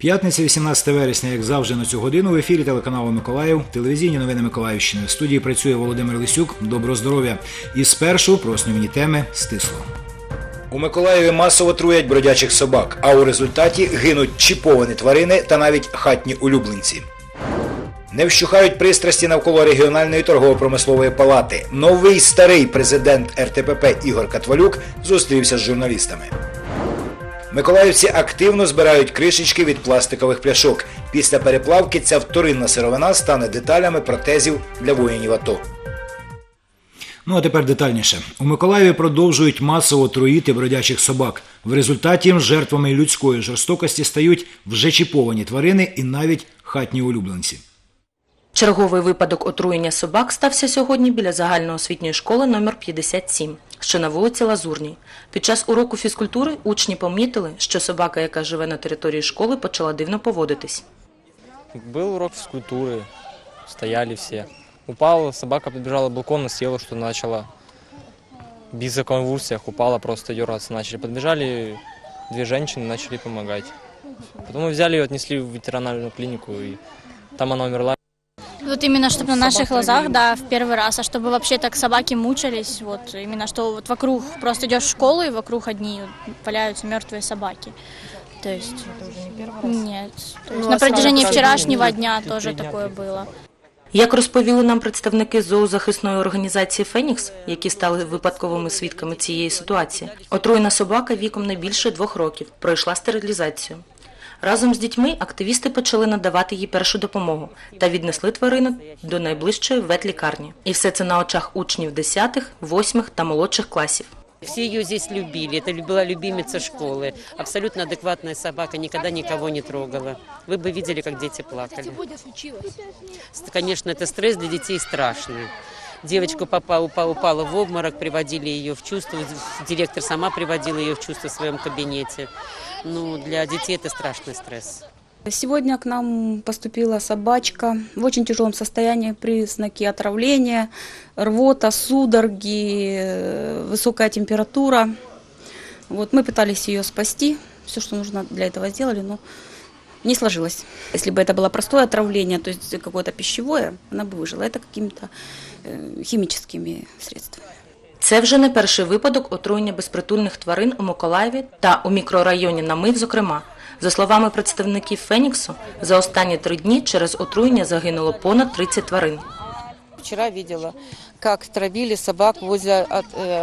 П'ятниця, 18 вересня, як завжди на цю годину в ефірі телеканалу Миколаїв, телевізійні новини Миколаївщини. В студії працює Володимир Лисюк. Доброго здоров'я. І спершу про основні теми стисло. У Миколаєві масово труять бродячих собак, а у результаті гинуть чіповані тварини та навіть хатні улюбленці. Не вщухають пристрасті навколо регіональної торгово-промислової палати. Новий старий президент РТПП Ігор Катвалюк зустрівся з журналістами. Миколаївці активно збирають кришечки від пластикових пляшок. Після переплавки ця вторинна сировина стане деталями протезів для воїнів АТО. Ну а тепер детальніше. У Миколаєві продовжують масово труїти бродячих собак. В результаті жертвами людської жорстокості стають вже чіповані тварини і навіть хатні улюбленці. Черговий випадок отруєння собак стався сьогодні біля загальноосвітньої школи номер 57, що на вулиці Лазурній. Під час уроку фізкультури учні помітили, що собака, яка живе на території школи, почала дивно поводитись. Был урок физкультуры, стояли все. Упала, собака подбежала к балкону, села, что начала биться в конвульсиях, упала, просто дергаться начали. Подбежали две женщины, начали помогать. Потом мы взяли ее, отнесли в ветеринарную клинику, и там она умерла. Вот именно, чтобы на наших глазах, да, в первый раз, а чтобы вообще так собаки мучались, вот именно, что вот вокруг, просто идешь в школу и вокруг одни валяются мертвые собаки. То есть... Нет. То есть на протяжении вчерашнего дня тоже такое было. Як розповіли нам представники зоозахисної організації Фенікс, які стали випадковими свідками цієї ситуації, отруєна собака віком не більше двох років пройшла стерилізацію. Разом з дітьми активісти почали надавати їй першу допомогу та віднесли тварину до найближчої ветлікарні. І все це на очах учнів 10, 8 та молодших класів. Все ее здесь любили. Это была любимица школы. Абсолютно адекватная собака, никогда никого не трогала. Вы бы видели, как дети плакали. С- Конечно, это стресс для детей страшный. Девочка попала, упала, упала в обморок, приводили ее в чувство. Директор сама приводила ее в чувство в своем кабинете. Ну, для детей это страшный стресс. Сегодня к нам поступила собачка в очень тяжелом состоянии, признаки отравления, рвота, судороги, э, высокая температура. Вот мы пытались ее спасти, все, что нужно для этого сделали, но не сложилось. Если бы это было простое отравление, то есть какое-то пищевое, она бы выжила. Это какими-то э, химическими средствами. Це вже не перший випадок отруєння безпритульних тварин у Миколаєві та у мікрорайоні Намив, зокрема. За словами представників Феніксу, за останні три дні через отруєння загинуло понад 30 тварин. Вчора бачила, как травили собак возле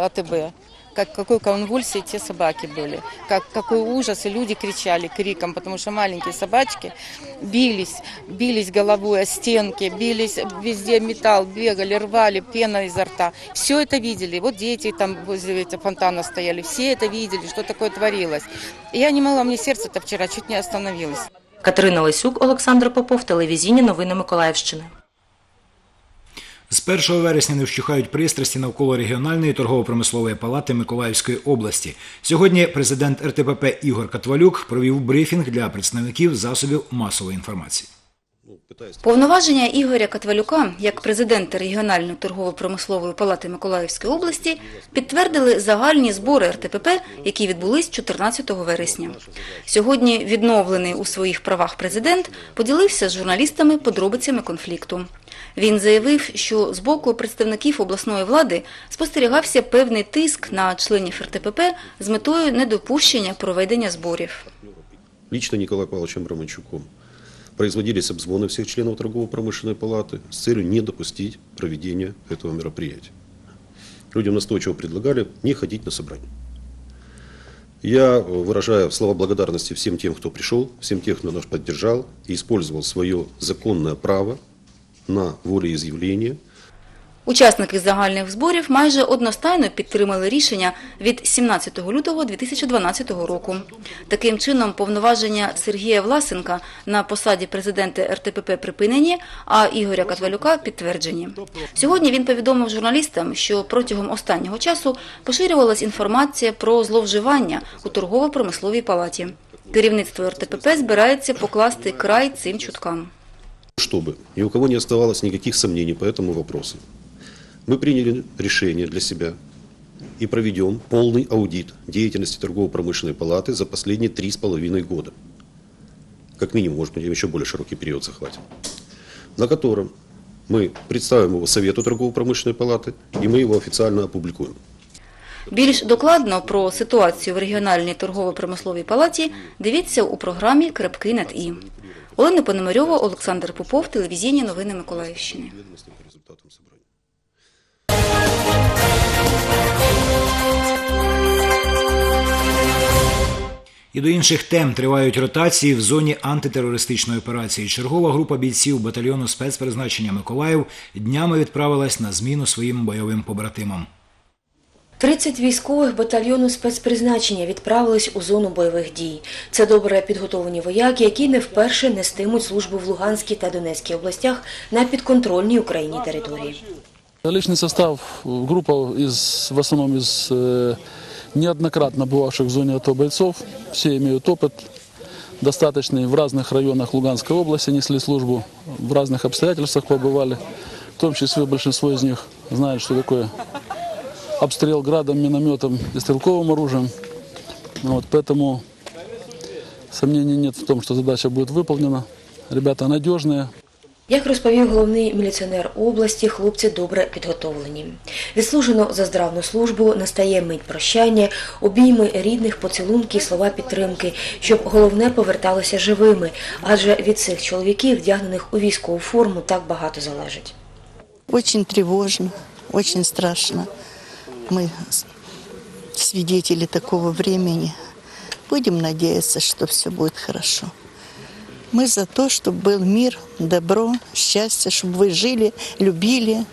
АТБ Как, какой конвульсии те собаки были. Как, какой ужас, и люди кричали криком, потому что маленькие собачки бились, бились головой о стенки, бились везде металл, бегали, рвали, пена изо рта. Все это видели. Вот дети там возле этого фонтана стояли, все это видели, что такое творилось. И я не могла, мне сердце-то вчера чуть не остановилось. Катерина Лисюк, Олександр Попов, телевізійні новини Миколаївщини. З 1 вересня не вщухають пристрасті навколо регіональної торгово-промислової палати Миколаївської області. Сьогодні президент РТПП Ігор Катвалюк провів брифінг для представників засобів масової інформації. Повноваження Ігоря Катвалюка як президента регіональної торгово-промислової палати Миколаївської області підтвердили загальні збори РТПП, які відбулись 14 вересня. Сьогодні відновлений у своїх правах президент поділився з журналістами подробицями конфлікту. Він заявив, що з боку представників обласної влади спостерігався певний тиск на членів РТПП з метою недопущення проведення зборів. лично Николаем Павловичем Романчуком производились обзвоны всех членов торгово-промышленной палаты с целью не допустить проведения этого мероприятия. Людям настойчиво предлагали не ходить на собрание. Я выражаю слова благодарности всем тем, кто пришел, всем тем, кто нас поддержал и использовал свое законное право на волеизъявление – Учасники загальних зборів майже одностайно підтримали рішення від 17 лютого 2012 року. Таким чином, повноваження Сергія Власенка на посаді президента РТПП припинені, а Ігоря Катвалюка підтверджені. Сьогодні він повідомив журналістам, що протягом останнього часу поширювалась інформація про зловживання у торгово-промисловій палаті. Керівництво РТПП збирається покласти край цим чуткам. чтобы ни у кого не оставалось никаких сомнений по этому вопросу Мы приняли решение для себя и проведем полный аудит деятельности торгово-промышленной палаты за последние три с половиной года. как минимум, может быть, еще более широкий период захватим, на котором мы представим его Совету торгово-промышленной палаты, и мы его официально опубликуем. Більш докладно про ситуацію в регіональній торгово-промисловій палаті дивіться у програмі «Крапки над І». Олена Пономарьова, Олександр Попов, телевізійні новини Миколаївщини. І до інших тем тривають ротації в зоні антитерористичної операції. Чергова група бійців батальйону спецпризначення Миколаїв днями відправилась на зміну своїм бойовим побратимам. 30 військових батальйону спецпризначення відправились у зону бойових дій. Це добре підготовлені вояки, які не вперше нестимуть службу в Луганській та Донецькій областях на підконтрольній Україні території. Личный состав, э, группа из, в основном из э, неоднократно бывавших в зоне АТО бойцов. Все имеют опыт достаточный. В разных районах Луганской области несли службу, в разных обстоятельствах побывали. В том числе большинство из них знают, что такое обстрел градом, минометом и стрелковым оружием. Вот, поэтому сомнений нет в том, что задача будет выполнена. Ребята надежные, Як розповів головний міліціонер області, хлопці добре підготовлені. Відслужено за здравну службу, настає мить прощання, обійми рідних, поцілунки слова підтримки, щоб головне поверталося живими, адже від цих чоловіків, вдягнених у військову форму, так багато залежить. Очень тревожно, очень страшно. Мы с- такого времени. Будем надеяться, что все будет хорошо. Мы за то, чтобы был мир, добро, счастье, чтобы вы жили, любили,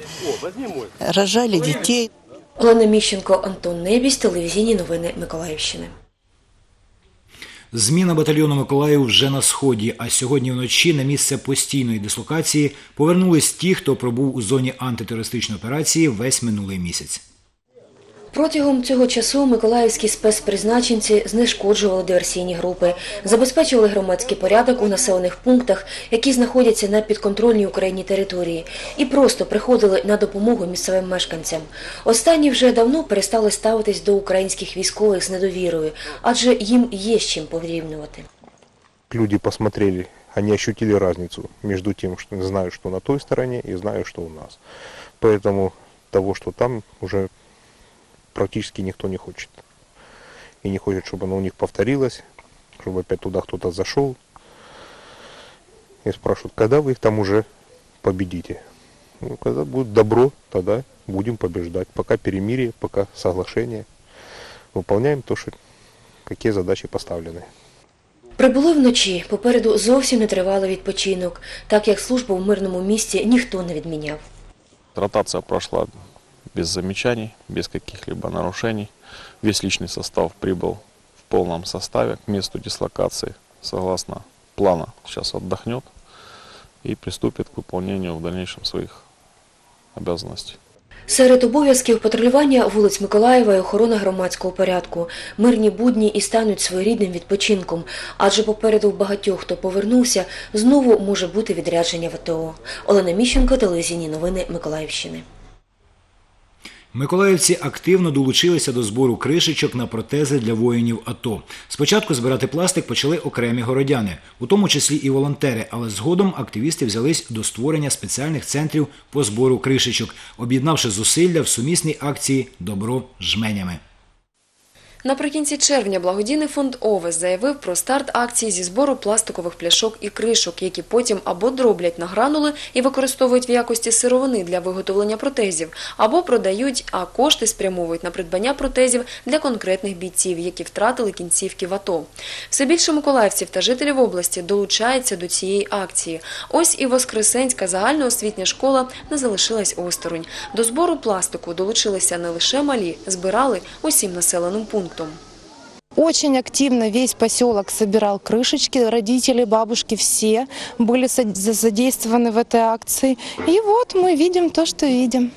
рожали детей. Олена Міщенко, Антон Небісь, телевізійні новини Миколаївщини. Зміна батальйону Миколаїв вже на сході, а сьогодні вночі на місце постійної дислокації повернулись ті, хто пробув у зоні антитерористичної операції весь минулий місяць. Протягом цього часу миколаївські спецпризначенці знешкоджували диверсійні групи, забезпечували громадський порядок у населених пунктах, які знаходяться на підконтрольній Україні території, і просто приходили на допомогу місцевим мешканцям. Останні вже давно перестали ставитись до українських військових з недовірою, адже їм є з чим порівнювати. люди посмотрели, они ощутили разницу между тем, что знаю, что на той стороне, и знаю, что у нас. Поэтому того, что там, уже практически никто не хочет. И не хочет, чтобы оно у них повторилось, чтобы опять туда кто-то зашел. И спрашивают, когда вы их там уже победите? Ну, когда будет добро, тогда будем побеждать. Пока перемирие, пока соглашение. Выполняем то, что, какие задачи поставлены. Прибули вночі, попереду зовсім не тривалий відпочинок, так як службу в мирному місті ніхто не відміняв. Ротация прошла без замечаний, без каких-либо нарушений. Весь личный состав прибыл в полном составе к месту дислокации согласно плана. Сейчас отдохнет и приступит к выполнению в дальнейшем своих обязанностей. Серед обов'язків патрулювання вулиць Миколаєва і охорона громадського порядку. Мирні будні і стануть своєрідним відпочинком, адже попереду в багатьох, хто повернувся, знову може бути відрядження в АТО. Олена Міщенко, телевізійні новини Миколаївщини. Миколаївці активно долучилися до збору кришечок на протези для воїнів АТО. Спочатку збирати пластик почали окремі городяни, у тому числі і волонтери, але згодом активісти взялись до створення спеціальних центрів по збору кришечок, об'єднавши зусилля в сумісній акції Добро жменями. Наприкінці червня благодійний фонд ОВЕС заявив про старт акції зі збору пластикових пляшок і кришок, які потім або дроблять на гранули і використовують в якості сировини для виготовлення протезів, або продають, а кошти спрямовують на придбання протезів для конкретних бійців, які втратили кінцівки в АТО. Все більше миколаївців та жителів області долучаються до цієї акції. Ось і Воскресенська загальноосвітня школа не залишилась осторонь. До збору пластику долучилися не лише малі, збирали усім населеним пунктом Очень активно весь поселок собирал крышечки, родители, бабушки, все были сод- задействованы в этой акции. И вот мы видим то, что видим.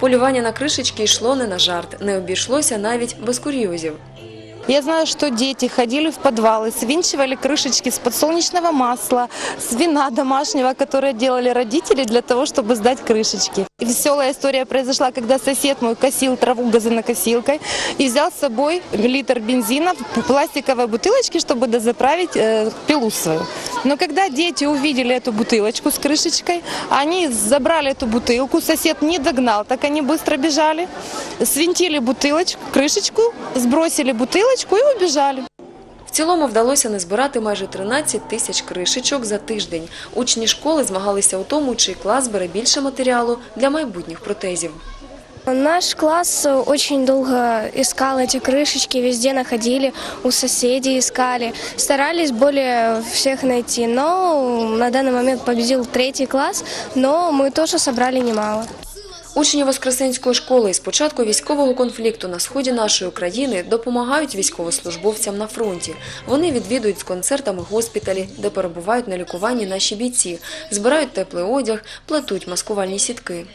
Полювання на кришечки йшло не на жарт, не обійшлося навіть без курйозів. Я знаю, что дети ходили в подвалы, свинчивали крышечки с подсолнечного масла, с вина домашнего, которое делали родители для того, чтобы сдать крышечки. Веселая история произошла, когда сосед мой косил траву газонокосилкой и взял с собой литр бензина в пластиковой бутылочке, чтобы дозаправить э, пилу свою. Но когда дети увидели эту бутылочку с крышечкой, они забрали эту бутылку, сосед не догнал, так они быстро бежали, свинтили бутылочку, крышечку, сбросили бутылочку и убежали. В цілому вдалося не збирати майже 13 тисяч кришечок за тиждень. Учні школи змагалися у тому, чий клас бере більше матеріалу для майбутніх протезів. Наш класс очень долго искал эти крышечки, везде находили, у соседей искали. Старались более всех найти, но на данный момент победил третий класс, но мы тоже собрали немало. Учні Воскресенської школи із початку військового конфлікту на сході нашої країни допомагають військовослужбовцям на фронті. Вони відвідують з концертами госпіталі, де перебувають на лікуванні наші бійці, збирають теплий одяг, плетуть маскувальні сітки.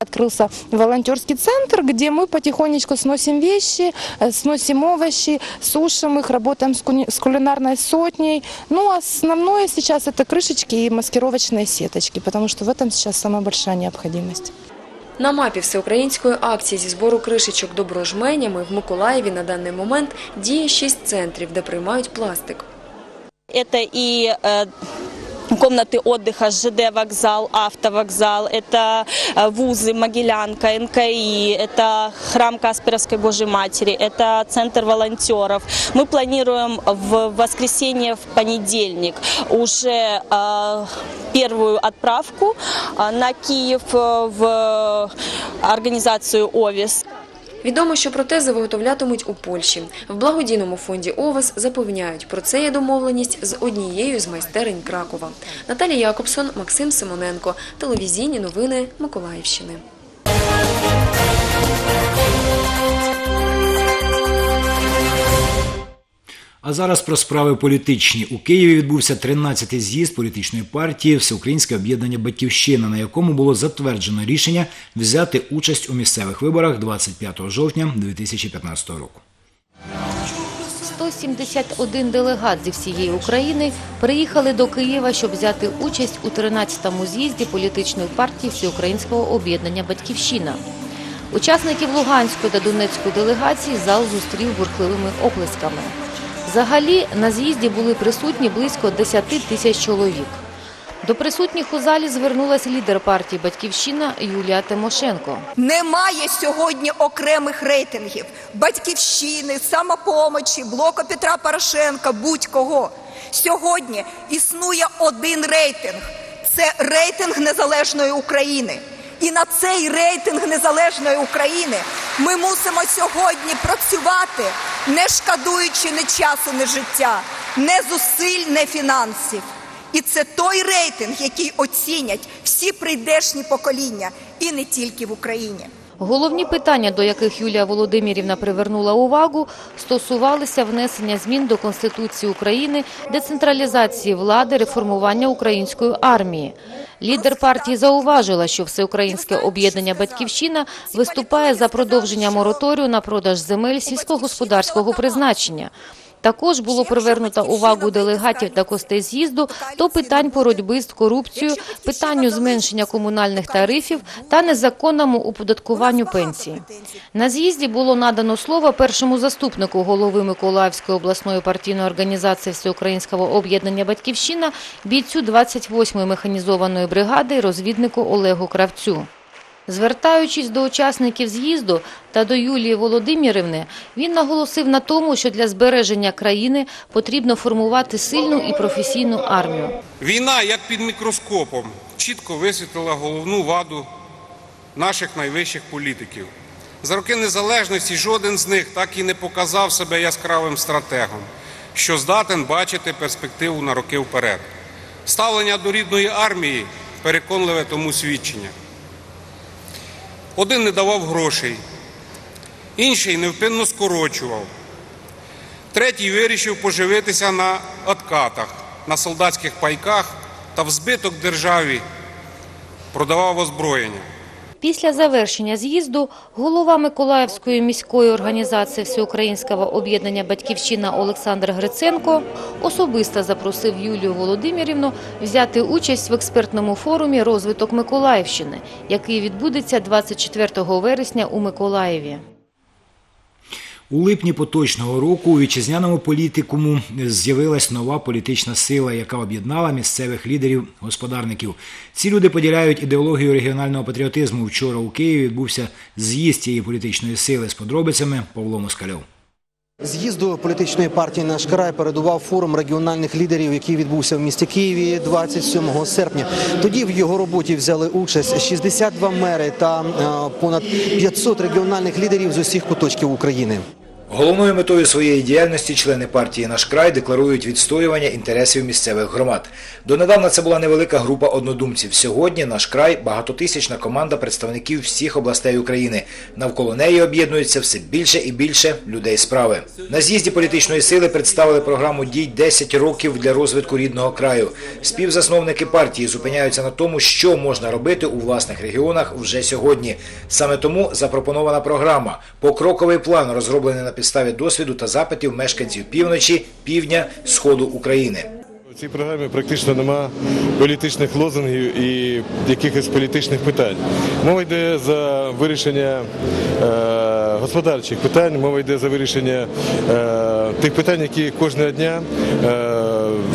Открылся волонтерский центр, где мы потихонечку сносим вещи, э, сносим овощи, сушим их, работаем с куни- с кулинарной сотней. Ну, основное сейчас это крышечки и маскировочные сеточки, потому что в этом сейчас самая большая необходимость. На мапі всеукраїнської акції зі збору кришечок доброжменями в Миколаєві на даний момент діє шість центрів, де приймають пластик. Это и комнаты отдыха, ЖД вокзал, автовокзал, это э, вузы, Могилянка, НКИ, это храм Касперовской Божьей Матери, это центр волонтеров. Мы планируем в воскресенье, в понедельник уже э, первую отправку э, на Киев э, в организацию ОВИС. Відомо, що протези виготовлятимуть у Польщі. В благодійному фонді Овес запевняють, про це є домовленість з однією з майстерень Кракова. Наталія Якобсон, Максим Симоненко. Телевізійні новини Миколаївщини. А зараз про справи політичні. У Києві відбувся 13-й з'їзд політичної партії Всеукраїнське об'єднання Батьківщина, на якому було затверджено рішення взяти участь у місцевих виборах 25 жовтня 2015 року. 171 делегат зі всієї України приїхали до Києва, щоб взяти участь у 13-му з'їзді політичної партії Всеукраїнського об'єднання Батьківщина. Учасників Луганської та Донецької делегації зал зустрів бурхливими оплесками. Взагалі на з'їзді були присутні близько 10 тисяч чоловік. До присутніх у залі звернулась лідер партії Батьківщина Юлія Тимошенко. Немає сьогодні окремих рейтингів батьківщини, самопомочі, блоку Петра Порошенка, будь-кого. Сьогодні існує один рейтинг це рейтинг незалежної України. І на цей рейтинг незалежної України ми мусимо сьогодні працювати, не шкодуючи ні часу, ні життя, не зусиль, не фінансів. І це той рейтинг, який оцінять всі прийдешні покоління, і не тільки в Україні. Головні питання, до яких Юлія Володимирівна привернула увагу, стосувалися внесення змін до Конституції України, децентралізації влади, реформування української армії. Лідер партії зауважила, що Всеукраїнське об'єднання «Батьківщина» виступає за продовження мораторію на продаж земель сільськогосподарського призначення. Також було привернуто увагу делегатів та гостей з'їзду до питань боротьби з корупцією, питанню зменшення комунальних тарифів та незаконному оподаткуванню пенсії. На з'їзді було надано слово першому заступнику голови Миколаївської обласної партійної організації Всеукраїнського об'єднання «Батьківщина» бійцю 28-ї механізованої бригади розвіднику Олегу Кравцю. Звертаючись до учасників з'їзду та до Юлії Володимирівни, він наголосив на тому, що для збереження країни потрібно формувати сильну і професійну армію. Війна, як під мікроскопом, чітко висвітлила головну ваду наших найвищих політиків. За роки незалежності жоден з них так і не показав себе яскравим стратегом, що здатен бачити перспективу на роки вперед. Ставлення до рідної армії переконливе тому свідчення. Один не давав грошей, інший невпинно скорочував, третій вирішив поживитися на откатах, на солдатських пайках та в збиток державі продавав озброєння. Після завершення з'їзду голова Миколаївської міської організації Всеукраїнського об'єднання «Батьківщина» Олександр Гриценко особисто запросив Юлію Володимирівну взяти участь в експертному форумі «Розвиток Миколаївщини», який відбудеться 24 вересня у Миколаєві. У липні поточного року у вітчизняному політикуму з'явилась нова політична сила, яка об'єднала місцевих лідерів господарників. Ці люди поділяють ідеологію регіонального патріотизму. Вчора у Києві відбувся з'їзд цієї політичної сили з подробицями Павло Москальов. З'їзду політичної партії «Наш край» передував форум регіональних лідерів, який відбувся в місті Києві 27 серпня. Тоді в його роботі взяли участь 62 мери та е, понад 500 регіональних лідерів з усіх куточків України. Головною метою своєї діяльності члени партії «Наш край» декларують відстоювання інтересів місцевих громад. Донедавна це була невелика група однодумців. Сьогодні «Наш край» – багатотисячна команда представників всіх областей України. Навколо неї об'єднується все більше і більше людей справи. На з'їзді політичної сили представили програму дій «10 років для розвитку рідного краю. Співзасновники партії зупиняються на тому, що можна робити у власних регіонах вже сьогодні. Саме тому запропонована програма – покроковий план, розроблений на підставі досвіду та запитів мешканців півночі, півдня, сходу України. Цій програмі практично нема політичних лозунгів і якихось політичних питань. Мова йде за вирішення е, господарчих питань, мова йде за вирішення е, тих питань, які кожного дня е,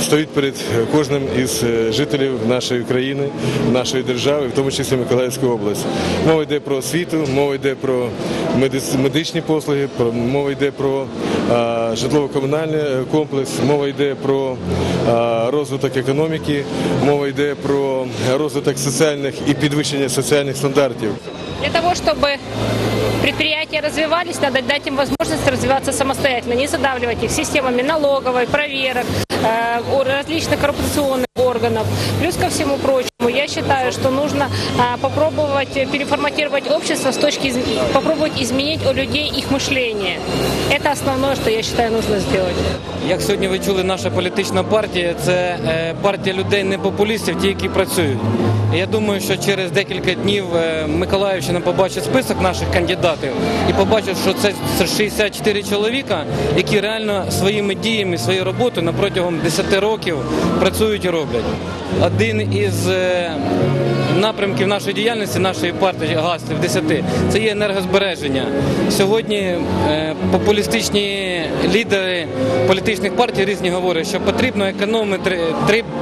стоять перед кожним із жителів нашої країни, нашої держави, в тому числі Миколаївської області. Мова йде про освіту, мова йде про медичні послуги, про мова йде про житлово-комунальний комплекс, мова йде про розвиток економіки, мова йде про розвиток соціальних і підвищення соціальних стандартів. Для того, чтобы предприятия развивались, надо дать им возможность развиваться самостоятельно, не задавливать их системами налоговой, проверок, э, у различных коррупционных органов. Плюс ко всему прочему, я считаю, что нужно попробовать переформатировать общество с точки попробовать изменить у людей их мышление. Это основное, что я считаю нужно сделать. Як сьогодні ви чули, наша політична партія це е, партія людей не популістів, ті, які працюють. Я думаю, що через декілька днів е, Миколаївщина побачить список наших кандидатів і побачить, що це 64 чоловіка, які реально своїми діями, своєю роботою на протягом 10 років працюють і роблять. Один із е, напрямків нашої діяльності, нашої партії гаслів 10 це є енергозбереження. Сьогодні е, популістичні лідери політичних партій різні говорять, що потрібно економити,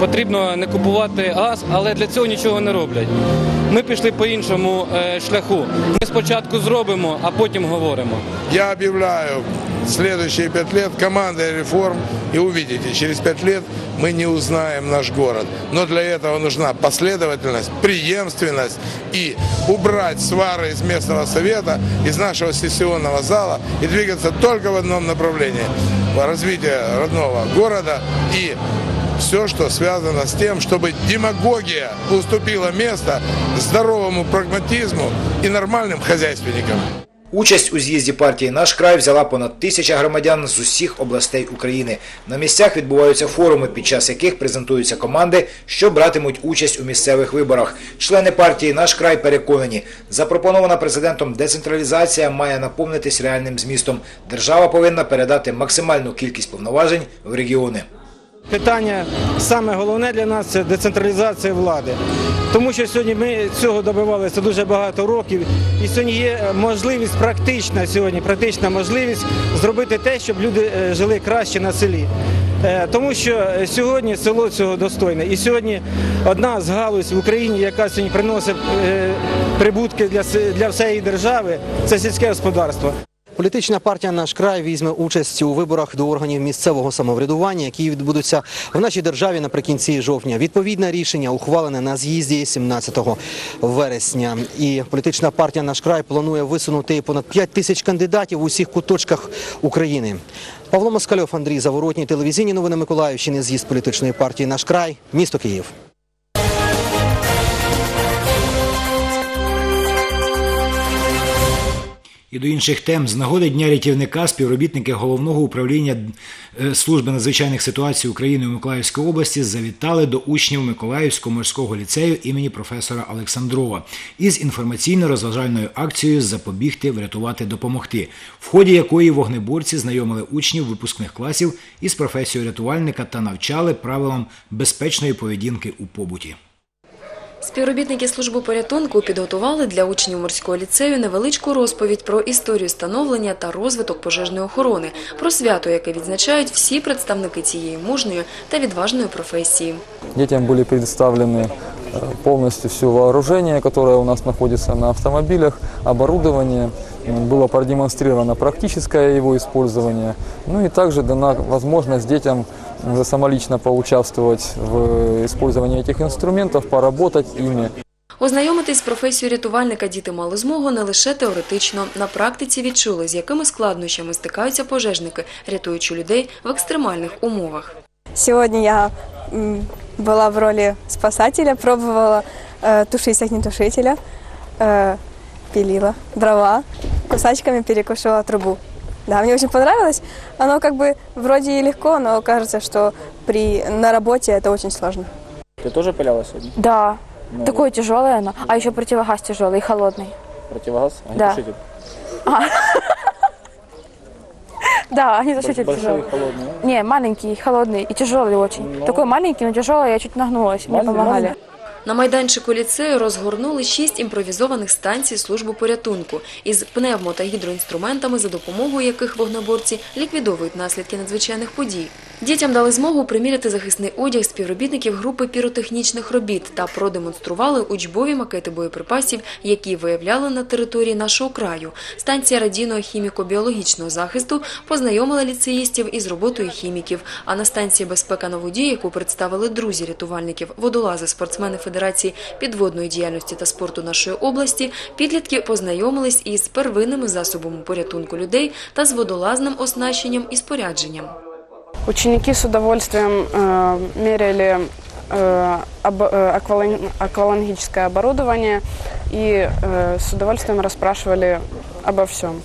потрібно не купувати газ, але для цього нічого не роблять. Ми пішли по іншому е, шляху. Ми спочатку зробимо, а потім говоримо. Я объявляю следующие пять лет командой реформ, и увидите, через пять лет мы не узнаем наш город. Но для этого нужна последовательность, преемственность и убрать свары из местного совета, из нашего сессионного зала и двигаться только в одном направлении – развитие родного города и все, что связано с тем, чтобы демагогия уступила место здоровому прагматизму и нормальным хозяйственникам. Участь у з'їзді партії «Наш край» взяла понад тисяча громадян з усіх областей України. На місцях відбуваються форуми, під час яких презентуються команди, що братимуть участь у місцевих виборах. Члени партії «Наш край» переконані, запропонована президентом децентралізація має наповнитись реальним змістом. Держава повинна передати максимальну кількість повноважень в регіони. Питання саме головне для нас це децентралізація влади. Тому що сьогодні ми цього добивалися дуже багато років, і сьогодні є можливість практична сьогодні, практична можливість зробити те, щоб люди е, жили краще на селі. Е, Тому що сьогодні село цього достойне. І сьогодні одна з галузь в Україні, яка сьогодні приносить е, прибутки для всієї держави, це сільське господарство. Політична партія «Наш край» візьме участь у виборах до органів місцевого самоврядування, які відбудуться в нашій державі наприкінці жовтня. Відповідне рішення ухвалене на з'їзді 17 вересня. І політична партія «Наш край» планує висунути понад 5 тисяч кандидатів в усіх куточках України. Павло Москальов, Андрій Заворотній, телевізійні новини Миколаївщини, з'їзд політичної партії «Наш край», місто Київ. І до інших тем з нагоди дня рятівника співробітники головного управління е, служби надзвичайних ситуацій України у Миколаївській області завітали до учнів Миколаївського морського ліцею імені професора Олександрова із інформаційно-розважальною акцією Запобігти, врятувати, допомогти, в ході якої вогнеборці знайомили учнів випускних класів із професією рятувальника та навчали правилам безпечної поведінки у побуті. Співробітники служби порятунку підготували для учнів морського ліцею невеличку розповідь про історію становлення та розвиток пожежної охорони, про свято, яке відзначають всі представники цієї мужньої та відважної професії. Детям были представлены э, полностью все вооружение, которое у нас находится на автомобилях, оборудование. М, Было продемонстрировано практическое его использование. Ну и также дана возможность детям уже самолично поучаствовать в использовании этих инструментов, поработать ими. Ознайомитись з професією рятувальника діти мали змогу не лише теоретично. На практиці відчули, з якими складнощами стикаються пожежники, рятуючи людей в екстремальних умовах. Сегодня я м, была в роли спасателя, пробовала э, тушить огнетушителя, э, пилила дрова, кусачками перекушивала трубу. Да, мне очень понравилось. Оно как бы вроде и легко, но кажется, что при, на работе это очень сложно. Ты тоже пиляла сегодня? Да, Ну, такое тяжелое оно, а еще противогаз тяжелый и холодный. Противогаз? Да. Огнетушитель? А. Да, огнетушитель Большой тяжелый. и холодный, да? Не, маленький, холодный и тяжелый очень. Такой маленький, но тяжелый, я чуть нагнулась, мне помогали. На майданчику ліцею розгорнули шість імпровізованих станцій служби порятунку із пневмо та гідроінструментами, за допомогою яких вогнеборці ліквідовують наслідки надзвичайних подій. Дітям дали змогу приміряти захисний одяг співробітників групи піротехнічних робіт та продемонстрували учбові макети боєприпасів, які виявляли на території нашого краю. Станція радійного хіміко-біологічного захисту познайомила ліцеїстів із роботою хіміків. А на станції безпека на воді, яку представили друзі рятувальників, водолази, спортсмени Федерації підводної діяльності та спорту нашої області, підлітки познайомились із первинними засобами порятунку людей та з водолазним оснащенням і спорядженням. Ученики с удовольствием э, меряли э, об- э, аквалан- аквалангическое оборудование и э, с удовольствием расспрашивали обо всем.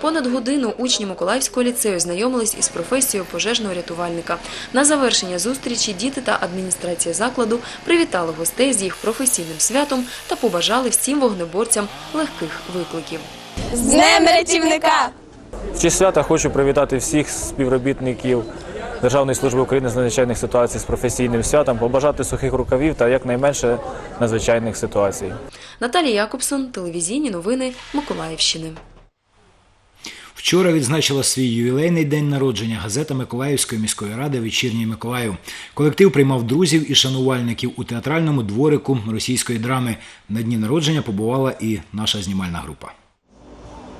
Понад годину учні Миколаївського ліцею знайомились із професією пожежного рятувальника. На завершення зустрічі діти та адміністрація закладу привітали гостей з їх професійним святом та побажали всім вогнеборцям легких викликів. З Днем рятівника! В честь свята хочу привітати всіх співробітників Державної служби України з надзвичайних ситуацій з професійним святом, побажати сухих рукавів та якнайменше надзвичайних ситуацій. Наталія Якобсон, телевізійні новини Миколаївщини. Вчора відзначила свій ювілейний день народження газета Миколаївської міської ради Вечірній Миколаїв. Колектив приймав друзів і шанувальників у театральному дворику російської драми. На дні народження побувала і наша знімальна група.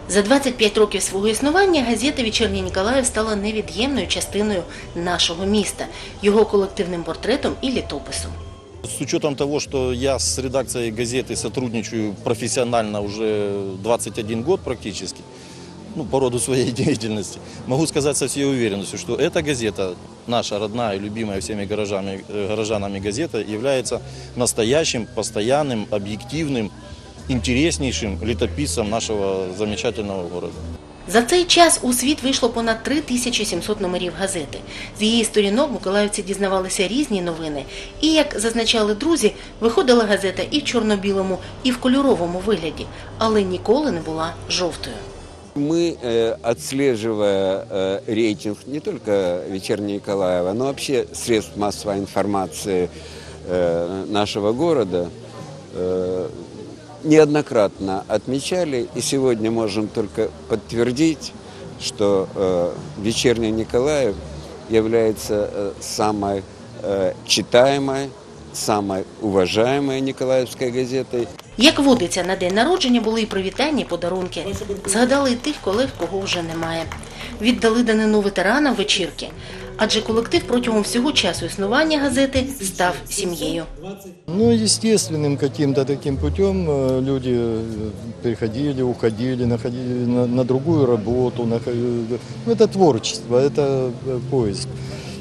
За 25 років свого існування газета «Вечірній Ніколаїв» стала невід'ємною частиною нашого міста, його колективним портретом і літописом. С учетом того, что я с редакцией газеты сотрудничаю профессионально уже 21 год практически, ну, по роду своей деятельности, могу сказать со всей уверенностью, что эта газета, наша родная и любимая всеми горожанами, э, горожанами газета, является настоящим, постоянным, объективным, интереснейшим летописцем нашего замечательного города. За цей час у світ вийшло понад 3700 номерів газети. З її сторінок миколаївці дізнавалися різні новини. І, як зазначали друзі, виходила газета і в чорно-білому, і в кольоровому вигляді, але ніколи не була жовтою. Мы, э, отслеживая э, рейтинг не только «Вечернего Николаева», но вообще средств массовой информации э, нашего города, э, неоднократно отмечали, и сегодня можем только подтвердить, что э, «Вечерний Николаев» является э, самой э, читаемой, самой уважаемой Николаевской газетой. Як водиться, на день народження були і привітання, і подарунки. Згадали і тих колег, кого вже немає. Віддали данину ветеранам вечірки. Адже колектив протягом всього часу існування газети став сім'єю. Ну, естественным каким-то таким путем э, люди э, приходили, уходили, находили на, на другую работу. находили- Ну, это творчество, это э, поиск.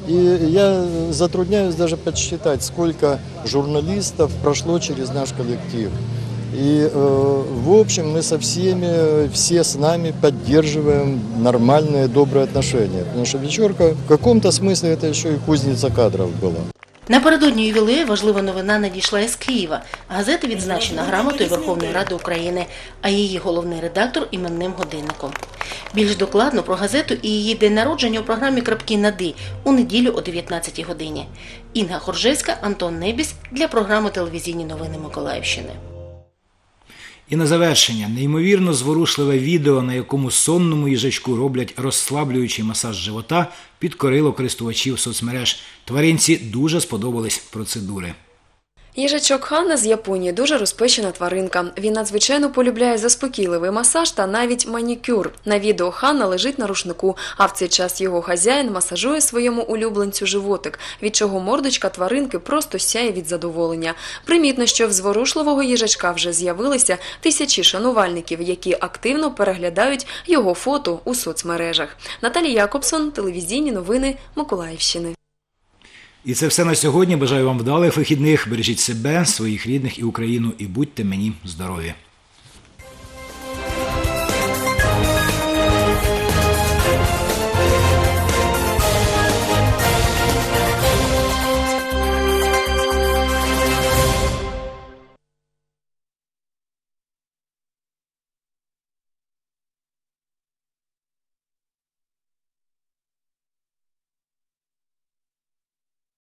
И я затрудняюсь даже подсчитать, сколько журналистов прошло через наш коллектив. И, э, в общем, мы со всеми, все с нами поддерживаем нормальные, добрые отношения. Потому что вечерка в каком-то смысле это еще и кузница кадров была. Напередодні ювілею важлива новина надійшла із Києва. Газета відзначена грамотою Верховної Ради України, а її головний редактор іменним годинником. Більш докладно про газету і її день народження у програмі Крапки на «Ди» у неділю о 19 годині. Інга Хоржевська, Антон Небіс для програми Телевізійні новини Миколаївщини. І на завершення неймовірно зворушливе відео, на якому сонному їжачку роблять розслаблюючий масаж живота, підкорило користувачів соцмереж. Тваринці дуже сподобались процедури. Їжачок Ханна з Японії дуже розпечена тваринка. Він надзвичайно полюбляє заспокійливий масаж та навіть манікюр. На відео Ханна лежить на рушнику, а в цей час його хазяїн масажує своєму улюбленцю животик, від чого мордочка тваринки просто сяє від задоволення. Примітно, що в зворушливого їжачка вже з'явилися тисячі шанувальників, які активно переглядають його фото у соцмережах. Наталія Якобсон, телевізійні новини Миколаївщини. І це все на сьогодні. Бажаю вам вдалих вихідних. Бережіть себе, своїх рідних і Україну, і будьте мені здорові.